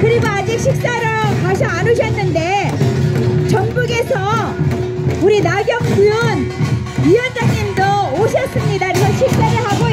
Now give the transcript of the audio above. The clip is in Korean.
그리고 아직 식사를 가셔 안 오셨는데 전북에서 우리 나경구 위원장님도 오셨습니다. 그래서 식사를 하고